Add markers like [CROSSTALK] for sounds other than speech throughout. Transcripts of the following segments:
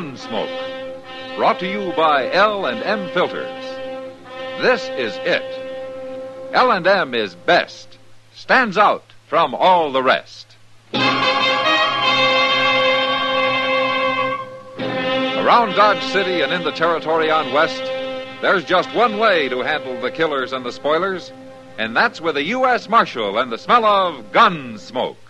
Gunsmoke. Brought to you by L&M Filters. This is it. L&M is best. Stands out from all the rest. Around Dodge City and in the territory on West, there's just one way to handle the killers and the spoilers, and that's with a U.S. Marshal and the smell of gun smoke.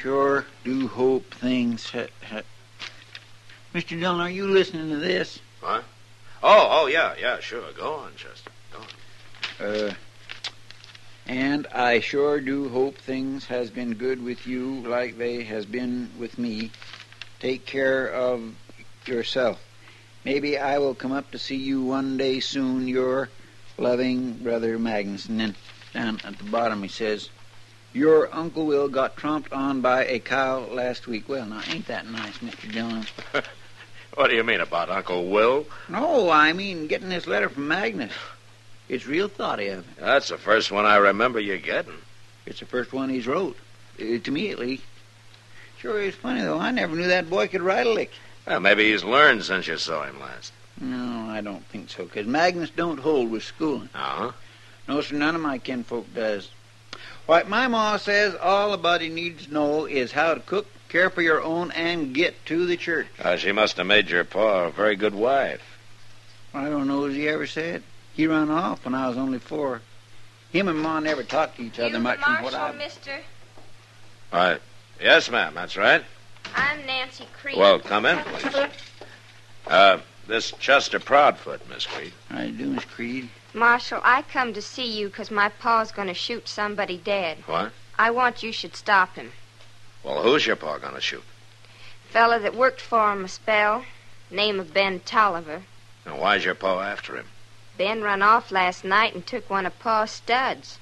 Sure do hope things. Ha- ha- Mr. Dillon, are you listening to this? What? Oh, oh, yeah, yeah, sure. Go on, Chester. Go on. Uh, and I sure do hope things has been good with you like they has been with me. Take care of yourself. Maybe I will come up to see you one day soon. Your loving brother Magnus. And then down at the bottom he says, Your Uncle Will got tromped on by a cow last week. Well, now, ain't that nice, Mr. Dillon? [LAUGHS] What do you mean about Uncle Will? No, I mean getting this letter from Magnus. It's real thoughty of him. That's the first one I remember you getting. It's the first one he's wrote. Uh, to me, at least. Sure is funny, though. I never knew that boy could write a lick. Well, maybe he's learned since you saw him last. No, I don't think so, 'cause Magnus don't hold with schooling. Uh-huh. No, sir, none of my kinfolk does. What my ma says all a body needs to know is how to cook, care for your own, and get to the church. Uh, she must have made your pa a very good wife. I don't know as he ever said. He run off when I was only four. Him and ma never talked to each other you much the from what marshal, I. mister? Right. Yes, ma'am, that's right. I'm Nancy Creed. Well, come in, please. Uh, this Chester Proudfoot, Miss Creed. How you do, Miss Creed? Marshal, I come to see you 'cause my pa's going to shoot somebody dead. What? I want you should stop him. Well, who's your pa gonna shoot? Fella that worked for him a spell, name of Ben Tolliver. And why's your pa after him? Ben run off last night and took one of Pa's studs.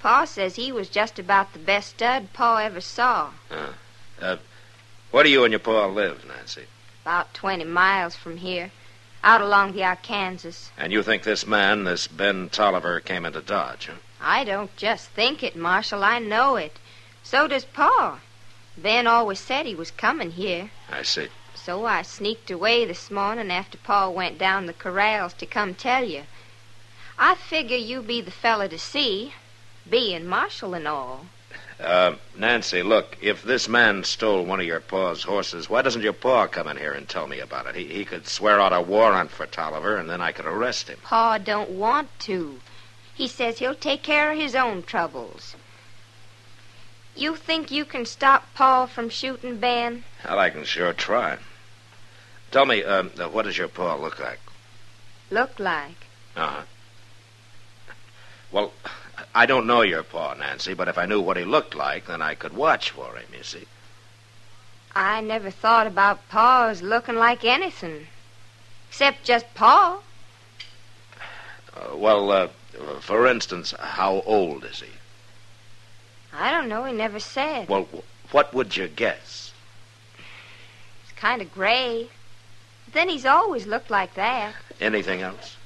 Pa says he was just about the best stud Pa ever saw. "huh? Uh, where do you and your pa live, Nancy? About 20 miles from here, out along the Arkansas. And you think this man, this Ben Tolliver, came into Dodge, huh? I don't just think it, Marshal. I know it. So does Pa. Ben always said he was coming here. I see. So I sneaked away this morning after Pa went down the corrals to come tell you. I figure you be the fella to see, being Marshal and all. Uh, Nancy, look, if this man stole one of your pa's horses, why doesn't your pa come in here and tell me about it? He, he could swear out a warrant for Tolliver, and then I could arrest him. Pa don't want to. He says he'll take care of his own troubles. You think you can stop Pa from shooting Ben? Well, I can sure try. Tell me, uh, uh, what does your pa look like? Look like. Uh-huh. Well, I don't know your pa, Nancy, but if I knew what he looked like, then I could watch for him, you see. I never thought about Pa as looking like anything. Except just Pa. Uh, well, uh, for instance, how old is he? I don't know. He never said. Well, what would you guess? He's kind of gray. But Then he's always looked like that. Anything else?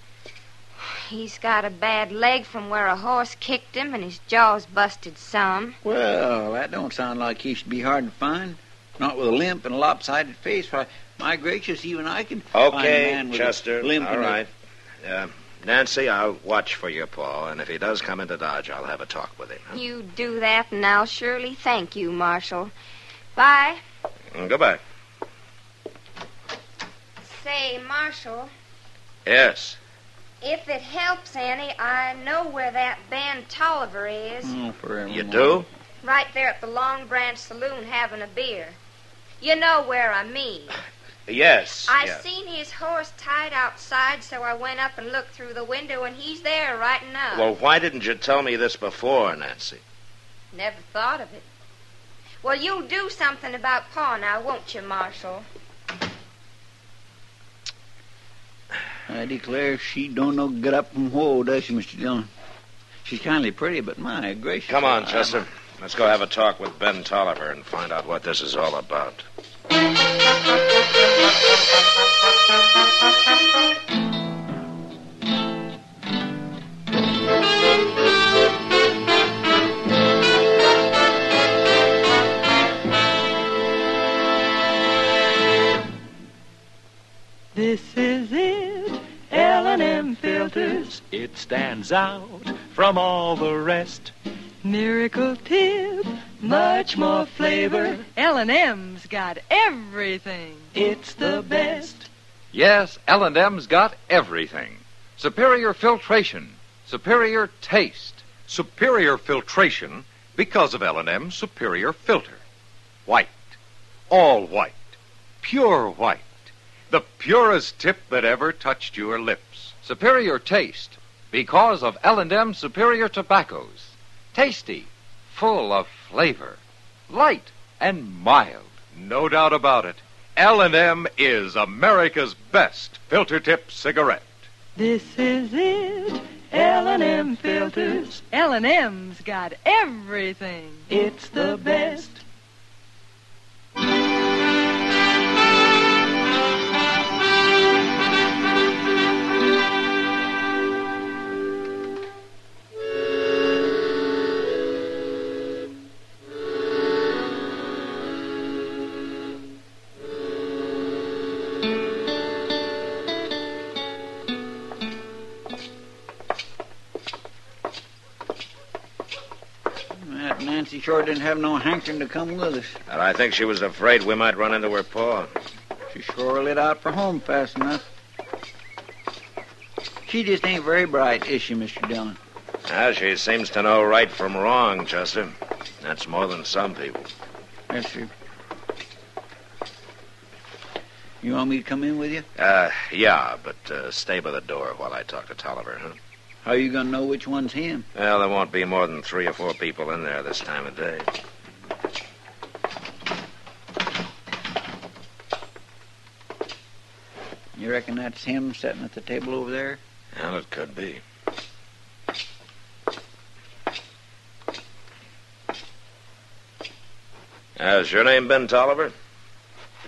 He's got a bad leg from where a horse kicked him, and his jaw's busted some. Well, that don't sound like he should be hard to find. Not with a limp and a lopsided face. Why, my gracious, even I can find a Okay, man with Chester. a limp All and a- right. Uh, Nancy, I'll watch for your paw, and if he does come into Dodge, I'll have a talk with him. huh? You do that, and I'll surely thank you, Marshal. Bye. Mm, Goodbye. Say, Marshal, Yes. If it helps any, I know where that Ben Tolliver is. Oh, forever. You do? Right there at the Long Branch Saloon having a beer. You know where I mean. [LAUGHS] Yes. I yeah. seen his horse tied outside, so I went up and looked through the window, and he's there right now. Well, why didn't you tell me this before, Nancy? Never thought of it. Well, you'll do something about Pa now, won't you, Marshal? I declare she don't know get up from whoa, does she, Mr. Dillon? She's kindly pretty, but my gracious. Come on, Chester. Let's go have a talk with Ben Tolliver and find out what this is all about. L&M filters. It stands out from all the rest. Miracle tip, much more flavor. L&M's got everything. It's the best. Yes, L&M's got everything. Superior filtration, superior taste. Superior filtration because of L&M's superior filter. White. All white. Pure white. The purest tip that ever touched your lips. Superior taste because of L&M superior tobaccos. Tasty, full of flavor, light and mild. No doubt about it. L&M is America's best filter tip cigarette. This is it, L&M filters. L&M's got everything. It's the best. Sure didn't have no hankering to come with us. And I think she was afraid we might run into her paw. She sure lit out for home fast enough. She just ain't very bright, is she, Mr. Dillon? Ah, she seems to know right from wrong, Chester. That's more than some people. Yes, sir. You want me to come in with you? Uh, yeah, but uh, stay by the door while I talk to Tolliver, huh? How are you gonna know which one's him? Well, there won't be more than three or four people in there this time of day. You reckon that's him sitting at the table over there? Well, it could be. Is your name Ben Tolliver?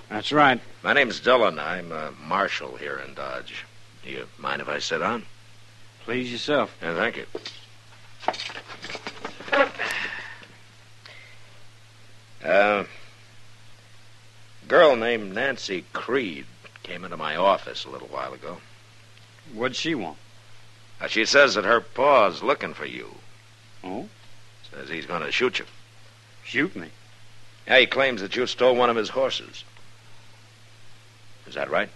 That's right. My name's Dillon. I'm a marshal here in Dodge. Do you mind if I sit on? Please yourself. Yeah, thank you. Uh, girl named Nancy Creed came into my office a little while ago. What'd she want? Uh, she says that her pa's looking for you. Oh? Says he's going to shoot you. Shoot me. Yeah, he claims that you stole one of his horses. Is that right?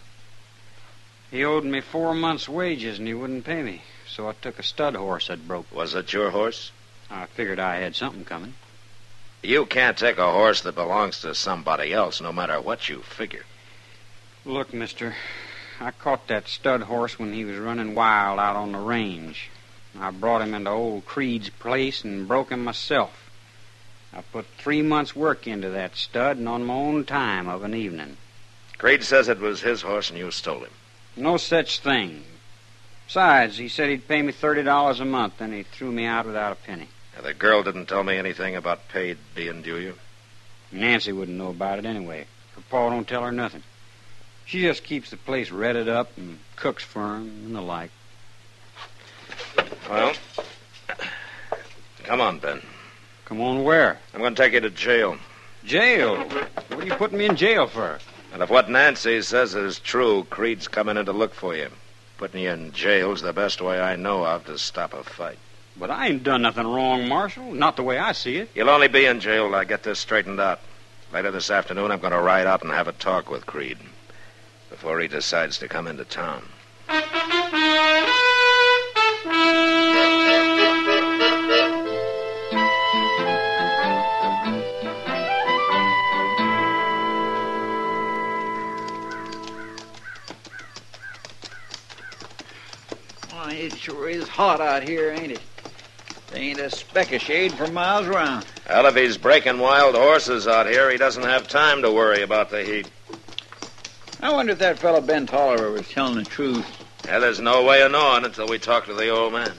He owed me four months' wages and he wouldn't pay me. So I took a stud horse that broke. Was it your horse? I figured I had something coming. You can't take a horse that belongs to somebody else, no matter what you figure. Look, mister, I caught that stud horse when he was running wild out on the range. I brought him into old Creed's place and broke him myself. I put three months' work into that stud and on my own time of an evening. Creed says it was his horse and you stole him. No such thing. Besides, he said he'd pay me thirty dollars a month, then he threw me out without a penny. Now, the girl didn't tell me anything about paid being due you. Nancy wouldn't know about it anyway. Her pa don't tell her nothing. She just keeps the place redded up and cooks for him and the like. Well, come on, Ben. Come on, where? I'm going to take you to jail. Jail. What are you putting me in jail for? And if what Nancy says is true, Creed's coming in to look for you. Putting you in jail's the best way I know of to stop a fight. But I ain't done nothing wrong, Marshal. Not the way I see it. You'll only be in jail till I get this straightened out. Later this afternoon, I'm going to ride out and have a talk with Creed before he decides to come into town. Sure is hot out here, ain't it? There ain't a speck of shade for miles around. Well, if he's breaking wild horses out here, he doesn't have time to worry about the heat. I wonder if that fellow Ben Tolliver was telling the truth. Yeah, there's no way of knowing until we talk to the old man.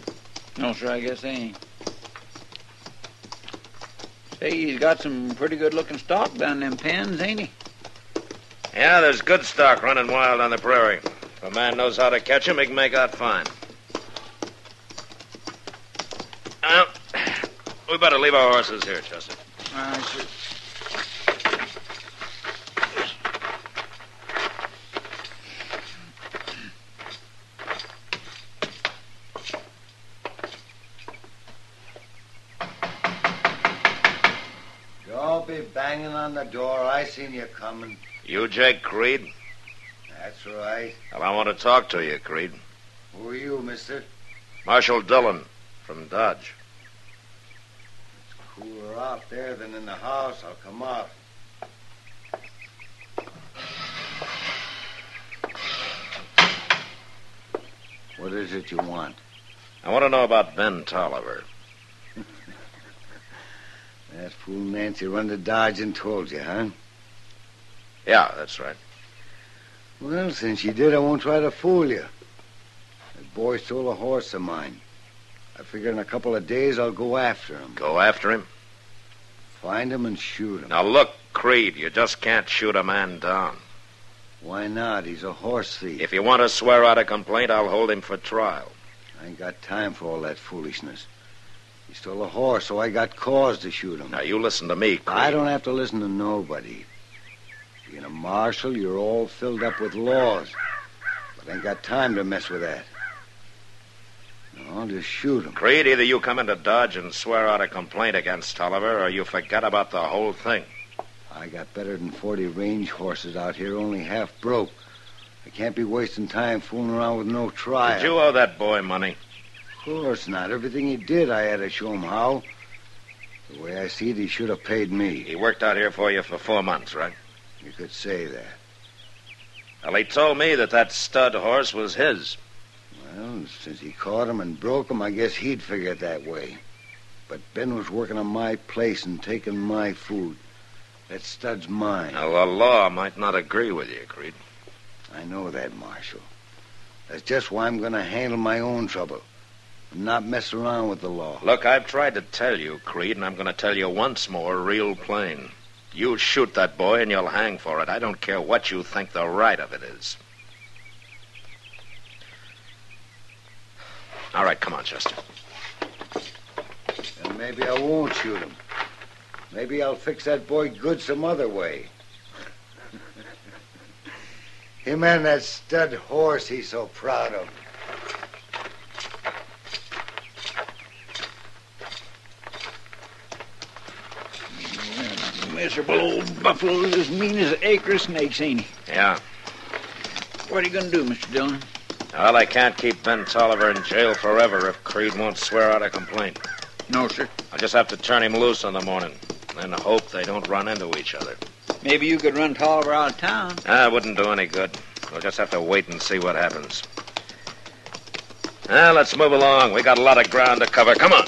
No, sir, I guess they ain't. Say, he's got some pretty good looking stock down them pens, ain't he? Yeah, there's good stock running wild on the prairie. If a man knows how to catch 'em, he can make out fine. We better leave our horses here, Chester. All right, sir. Don't be banging on the door. I seen you coming. You Jake Creed? That's right. Well, I want to talk to you, Creed. Who are you, mister? Marshal Dillon from Dodge. Cooler out there than in the house. I'll come out. What is it you want? I want to know about Ben Tolliver. [LAUGHS] That fool Nancy run to Dodge and told you, huh? Yeah, that's right. Well, since she did, I won't try to fool you. That boy stole a horse of mine. I figure in a couple of days I'll go after him. Go after him? Find him and shoot him. Now, look, Creed, you just can't shoot a man down. Why not? He's a horse thief. If you want to swear out a complaint, I'll hold him for trial. I ain't got time for all that foolishness. He stole a horse, so I got cause to shoot him. Now, you listen to me, Creed. I don't have to listen to nobody. Being a marshal, you're all filled up with laws. But I ain't got time to mess with that. I'll just shoot him. Creed, either you come into Dodge and swear out a complaint against Tolliver, or you forget about the whole thing. I got better than 40 range horses out here, only half broke. I can't be wasting time fooling around with no trial. Did you owe that boy money? Of course not. Everything he did, I had to show him how. The way I see it, he should have paid me. He worked out here for you for four months, right? You could say that. Well, he told me that that stud horse was his. Since he caught him and broke him, I guess he'd figure it that way. But Ben was working on my place and taking my food. That stud's mine. Now, the law might not agree with you, Creed. I know that, Marshal. That's just why I'm going to handle my own trouble. And not mess around with the law. Look, I've tried to tell you, Creed, and I'm going to tell you once more, real plain. You shoot that boy and you'll hang for it. I don't care what you think the right of it is. All right, come on, Chester. And maybe I won't shoot him. Maybe I'll fix that boy good some other way. [LAUGHS] Him and that stud horse he's so proud of. Miserable old buffalo's as mean as an acre of snakes, ain't he? Yeah. What are you going to do, Mr. Dillon? Well, I can't keep Ben Tolliver in jail forever if Creed won't swear out a complaint. No, sir. I'll just have to turn him loose in the morning and hope they don't run into each other. Maybe you could run Tolliver out of town. That wouldn't do any good. We'll just have to wait and see what happens. Now, let's move along. We got a lot of ground to cover. Come on.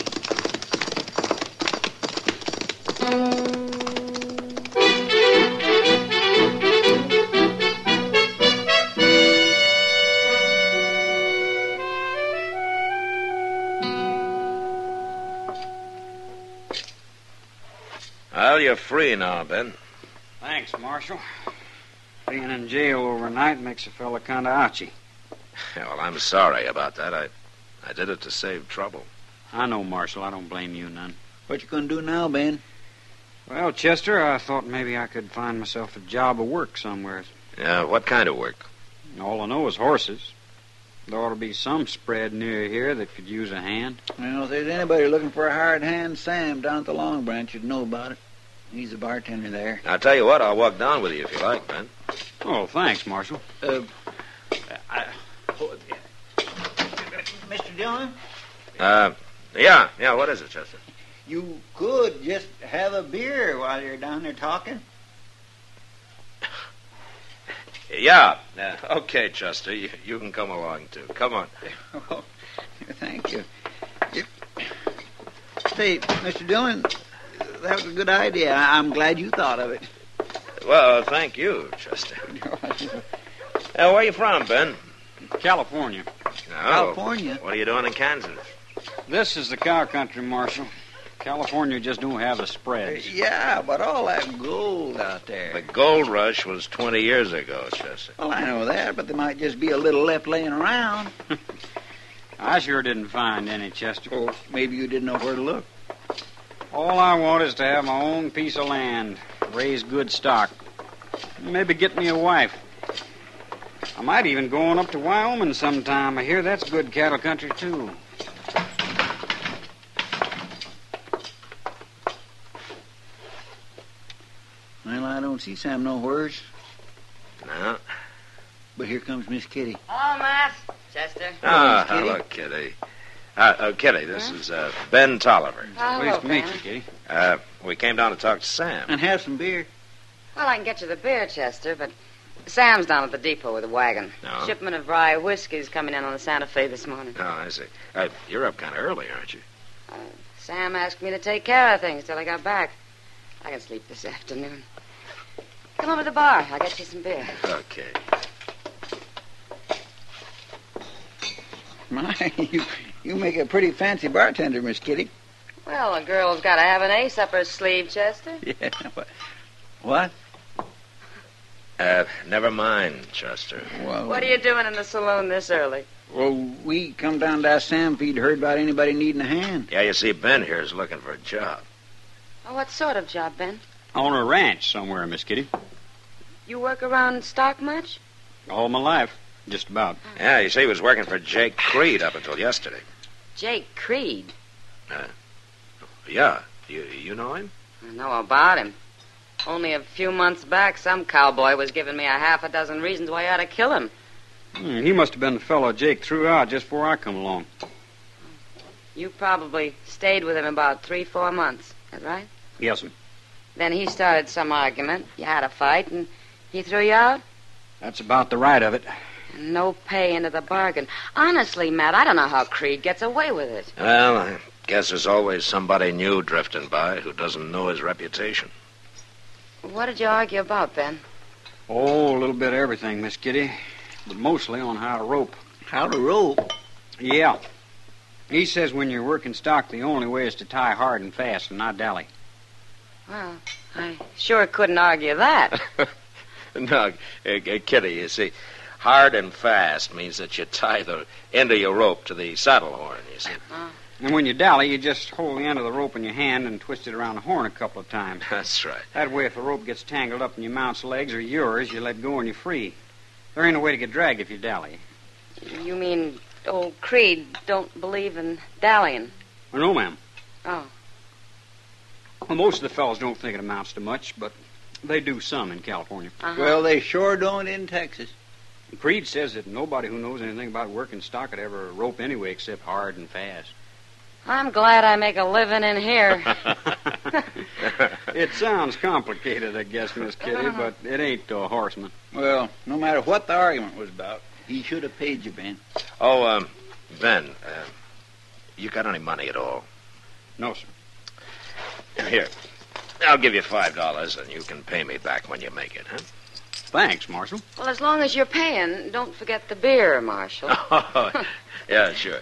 You're free now, Ben. Thanks, Marshal. Being in jail overnight makes a fella kind of ouchy. Yeah, [LAUGHS] well, I'm sorry about that. I, I did it to save trouble. I know, Marshal. I don't blame you none. What you going to do now, Ben? Well, Chester, I thought maybe I could find myself a job of work somewhere. Yeah, what kind of work? All I know is horses. There ought to be some spread near here that could use a hand. Well, if there's anybody looking for a hired hand, Sam down at the Long Branch would know about it. He's the bartender there. I'll tell you what, I'll walk down with you if you like, Ben. Oh, thanks, Marshal. Uh, I, Mr. Dillon, Uh, yeah, yeah, what is it, Chester? you could just have a beer while you're down there talking. [LAUGHS] Yeah, yeah. Okay, Chester, you, you can come along, too. Come on. Oh, [LAUGHS] thank you. You- Say, Mr. Dillon, that was a good idea. I- I'm glad you thought of it. Well, thank you, Chester. Uh, where are you from, Ben? California. Oh, California? What are you doing in Kansas? This is the cow country, Marshal. California just don't have the spreads. Yeah, but all that gold out there. The gold rush was 20 years ago, Chester. Well, I know that, but there might just be a little left laying around. [LAUGHS] I sure didn't find any, Chester. Or maybe you didn't know where to look. All I want is to have my own piece of land, raise good stock, maybe get me a wife. I might even go on up to Wyoming sometime. I hear that's good cattle country, too. Well, I don't see Sam nowheres, No. but here comes Miss Kitty. Oh, Matt. Chester. Ah, Kitty. hello, Kitty. Uh, oh, Kitty, this is uh, Ben Tolliver. Pleased to meet Ben. you, Kitty. Uh, we came down to talk to Sam. And have some beer. Well, I can get you the beer, Chester, but Sam's down at the depot with a wagon. No? Shipment of rye whiskey's coming in on the Santa Fe this morning. Oh, I see. Uh, you're up kind of early, aren't you? Sam asked me to take care of things till I got back. I can sleep this afternoon. Come over to the bar. I'll get you some beer. Okay. My, [LAUGHS] you, you make a pretty fancy bartender, Miss Kitty. Well, a girl's got to have an ace up her sleeve, Chester. [LAUGHS] Yeah. What? What? Uh, never mind, Chester. Well, What are you doing in the saloon this early? Well, we come down to ask Sam if he'd heard about anybody needing a hand. Yeah, you see, Ben here is looking for a job. Oh, what sort of job, Ben? On a ranch somewhere, Miss Kitty. You work around stock much? All my life, just about. Yeah, you see, he was working for Jake Creed up until yesterday. Jake Creed. Yeah, you you know him? I know about him. Only a few months back, some cowboy was giving me a half a dozen reasons why I ought to kill him. Hmm, he must have been the fellow Jake threw out just before I come along. You probably stayed with him about three, four months. Is that right? Yes, sir. Then he started some argument. You had a fight, and he threw you out? That's about the right of it. And no pay into the bargain. Honestly, Matt, I don't know how Creed gets away with it. Well, I guess there's always somebody new drifting by who doesn't know his reputation. What did you argue about, Ben? Oh, a little bit of everything, Miss Kitty, but mostly on how to rope. How to rope? Yeah. He says when you're working stock, the only way is to tie hard and fast and not dally. Well, I sure couldn't argue that. [LAUGHS] no, uh, uh, Kitty, you see, hard and fast means that you tie the end of your rope to the saddle horn, you see. And when you dally, you just hold the end of the rope in your hand and twist it around the horn a couple of times. [LAUGHS] That's right. That way, if the rope gets tangled up in your mount's legs or yours, you let go and you're free. There ain't no way to get dragged if you dally. you mean old Creed don't believe in dallying? Well, no, ma'am. Oh. Well, most of the fellows don't think it amounts to much, but they do some in California. Uh-huh. Well, they sure don't in Texas. Creed says that nobody who knows anything about working stock could ever rope anyway except hard and fast. I'm glad I make a living in here. [LAUGHS] It sounds complicated, I guess, Miss Kitty, but it ain't to a horseman. Well, no matter what the argument was about, he should have paid you, Ben. Oh, um, Ben, uh, you got any money at all? No, sir. Here, I'll give you five dollars, and you can pay me back when you make it, huh? Thanks, Marshal. well, as long as you're paying, don't forget the beer, Marshal. [LAUGHS] Oh, yeah, sure.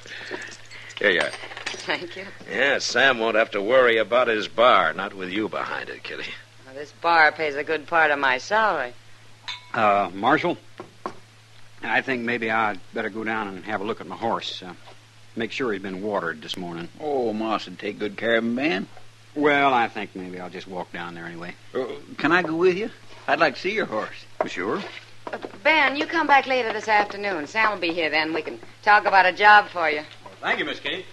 Here you are. Thank you. Yeah, Sam won't have to worry about his bar, not with you behind it, Kitty. Well, this bar pays a good part of my salary. Uh, Marshal, I think maybe I'd better go down and have a look at my horse. Uh, make sure he's been watered this morning. Oh, Moss would take good care of him, man. Well, I think maybe I'll just walk down there anyway. Uh, can I go with you? I'd like to see your horse. Sure. Uh, ben, you come back later this afternoon. Sam will be here then. We can talk about a job for you. Thank you, Miss Kitty.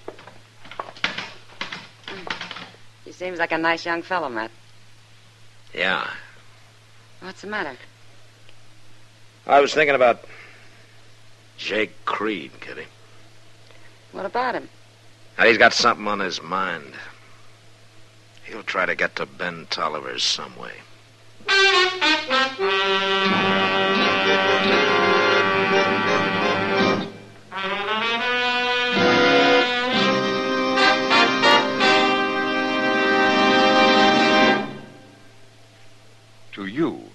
He seems like a nice young fellow, Matt. Yeah. What's the matter? I was thinking about Jake Creed, Kitty. What about him? Now, he's got something on his mind. He'll try to get to Ben Tolliver's some way. To you,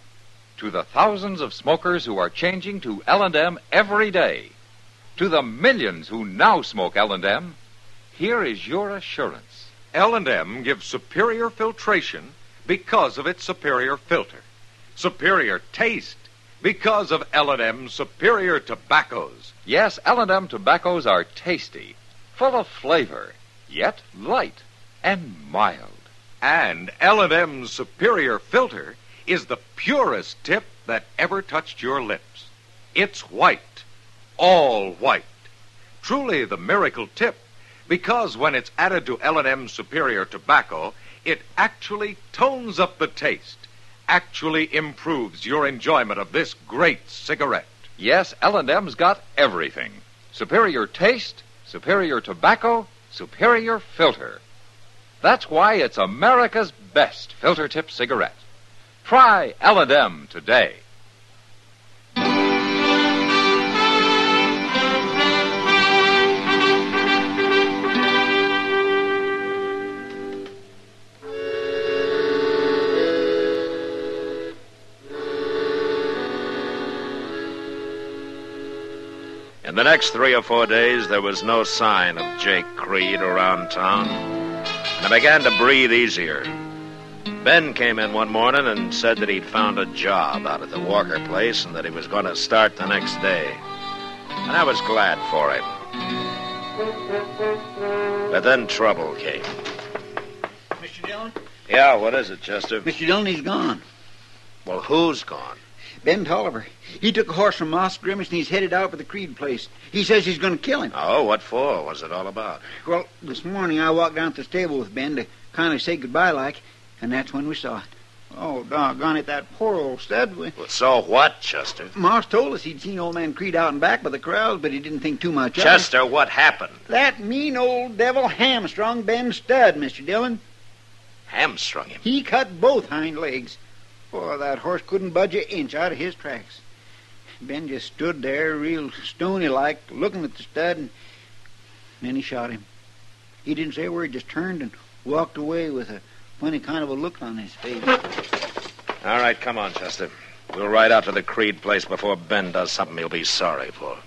to the thousands of smokers who are changing to L&M every day, to the millions who now smoke L&M, here is your assurance. L&M gives superior filtration because of its superior filter. Superior taste because of L&M's superior tobaccos. Yes, L&M tobaccos are tasty, full of flavor, yet light and mild. And L&M's superior filter is the purest tip that ever touched your lips. It's white, all white. Truly the miracle tip because when it's added to L&M's superior tobacco, it actually tones up the taste, actually improves your enjoyment of this great cigarette. Yes, L&M's got everything. Superior taste, superior tobacco, superior filter. That's why it's America's best filter tip cigarette. Try L&M today. In the next three or four days, there was no sign of Jake Creed around town, and I began to breathe easier. Ben came in one morning and said that he'd found a job out at the Walker place and that he was going to start the next day. And I was glad for him. But then trouble came. Mr. Dillon? Yeah, what is it, Chester? Mr. Dillon, he's gone. Well, who's gone? Ben Tolliver. He took a horse from Moss Grimmick and he's headed out for the Creed place. He says he's going to kill him. Oh, what for? What's it all about? Well, this morning I walked down to the stable with Ben to kind of say goodbye like, and that's when we saw it. Oh, doggone it, that poor old stud. We... Well, so what, Chester? Moss told us he'd seen old man Creed out and back by the corrals, but he didn't think too much Chester, of it. what happened? That mean old devil hamstrung Ben Stud, Mr. Dillon. Hamstrung him. He cut both hind legs. Boy, that horse couldn't budge an inch out of his tracks. Ben just stood there, real stony like, looking at the stud, and then he shot him. He didn't say a word, just turned and walked away with a funny kind of a look on his face. All right, come on, Chester. We'll ride out to the Creed place before Ben does something he'll be sorry for.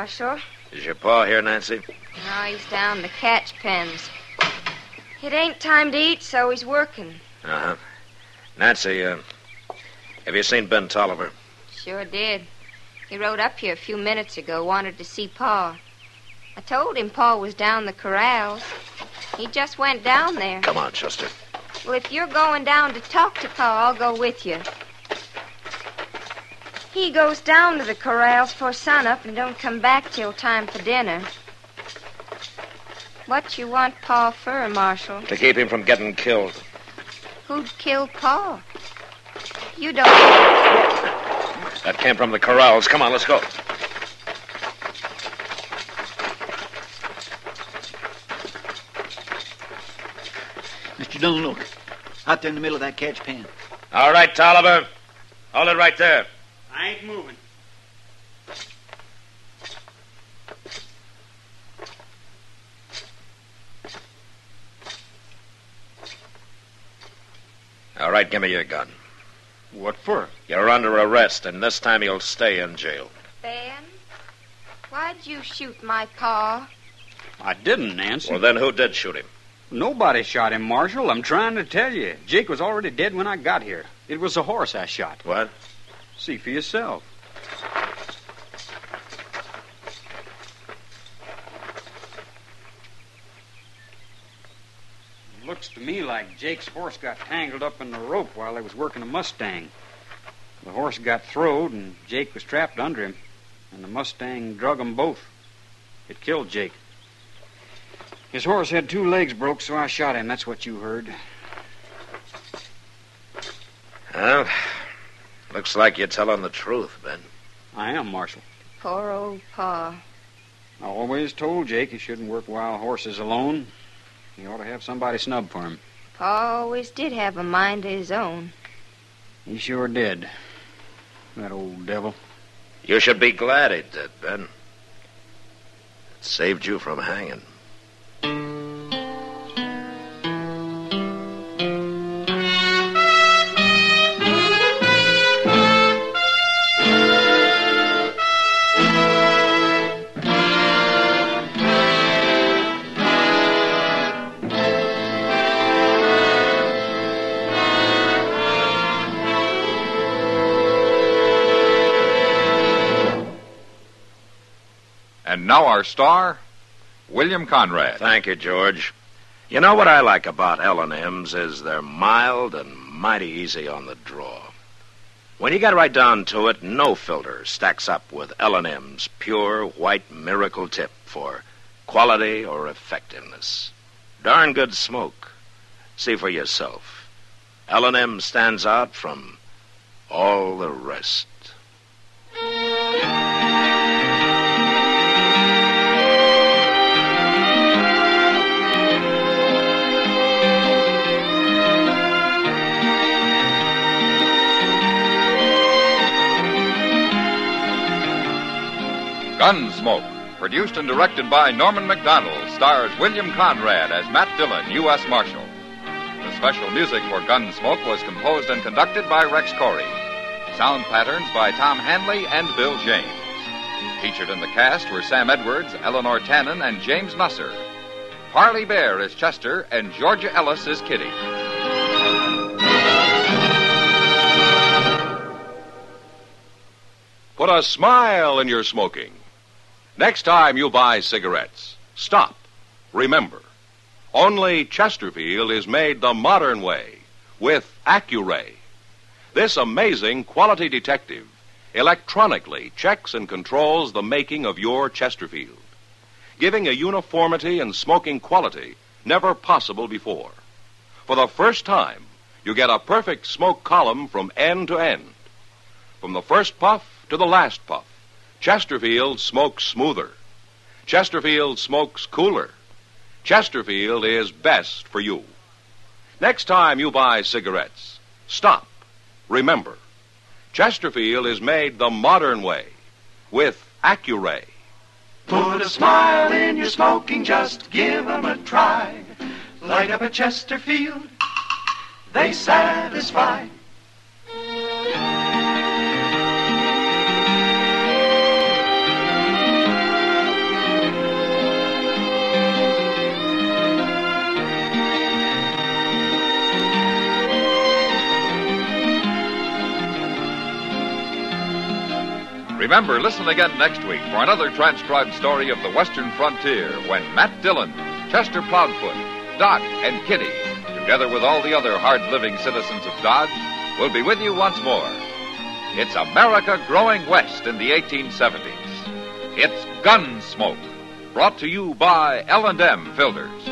Marshal. Is your pa here, Nancy? No, he's down in the catch pens. It ain't time to eat, so he's working. Uh huh. Nancy, uh, have you seen Ben Tolliver? Sure did. He rode up here a few minutes ago, wanted to see Pa. I told him Pa was down the corrals. He just went down there. Come on, Chester. Well, if you're going down to talk to Pa, I'll go with you. He goes down to the corrals for sunup and don't come back till time for dinner. What you want Paul for, Marshal? To keep him from getting killed. Who'd kill Paul? You don't. That came from the corrals. Come on, let's go. Mr. Dillon, look. Out there in the middle of that catch pen. All right, Tolliver. Hold it right there. I ain't moving. All right, give me your gun. What for? You're under arrest, and this time you'll stay in jail. Ben, why'd you shoot my pa? I didn't, Nancy. Well, then who did shoot him? Nobody shot him, Marshal. I'm trying to tell you. Jake was already dead when I got here. It was the horse I shot. What? See for yourself. Looks to me like Jake's horse got tangled up in the rope while they was working a Mustang. The horse got throwed, and Jake was trapped under him, and the Mustang drug 'em both. It killed Jake. His horse had two legs broke, so I shot him. That's what you heard. Well, looks like you're telling the truth, Ben. I am, Marshal. Poor old pa. I always told Jake he shouldn't work wild horses alone. He ought to have somebody snub for him. Pa always did have a mind of his own. He sure did. That old devil. You should be glad he did, Ben. It saved you from hanging. Our star, William Conrad. Thank you, George. You know what I like about L&M's is they're mild and mighty easy on the draw. When you get right down to it, no filter stacks up with L&M's pure white miracle tip for quality or effectiveness. Darn good smoke. See for yourself. L&M stands out from all the rest. Produced and directed by Norman Macdonnell, stars William Conrad as Matt Dillon, U.S. Marshal. The special music for Gunsmoke was composed and conducted by Rex Koury. Sound patterns by Tom Hanley and Bill James. Featured in the cast were Sam Edwards, Eleanor Tannen, and James Nusser. Parley Baer is Chester, and Georgia Ellis is Kitty. Put a smile in your smoking. Next time you buy cigarettes, stop. Remember, only Chesterfield is made the modern way with Accuray. This amazing quality detective electronically checks and controls the making of your Chesterfield, giving a uniformity and smoking quality never possible before. For the first time, you get a perfect smoke column from end to end. From the first puff to the last puff, Chesterfield smokes smoother. Chesterfield smokes cooler. Chesterfield is best for you. Next time you buy cigarettes, stop. Remember, Chesterfield is made the modern way with Accuray. Put a smile in your smoking, just give 'em a try. Light up a Chesterfield, they satisfy. Remember, listen again next week for another transcribed story of the Western frontier when Matt Dillon, Chester Proudfoot, Doc, and Kitty, together with all the other hard living citizens of Dodge, will be with you once more. It's America growing west in the 1870s. It's Gunsmoke, brought to you by L&M Filters.